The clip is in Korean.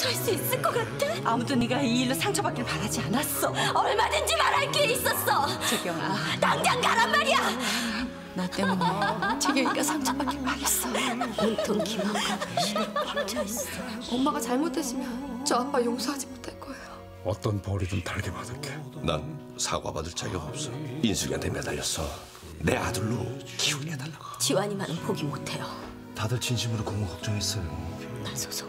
설 수 있을 것 같아? 아무도 네가 이 일로 상처받길 바라지 않았어. 얼마든지 말할 게 있었어. 재경아, 당장 가란 말이야. 나 때문에 재경이가 상처받길 바랬어. 온통 기만과 신에 꽉차 있어. 엄마가 잘못했으면 저 아빠 용서하지 못할 거예요. 어떤 벌이든 달게 받을게. 난 사과받을 자격 없어. 인숙이한테 매달렸어. 내 아들로 키우게 해달라고. 지환이만은 포기 못해요. 다들 진심으로 고모 걱정했어요. 나서서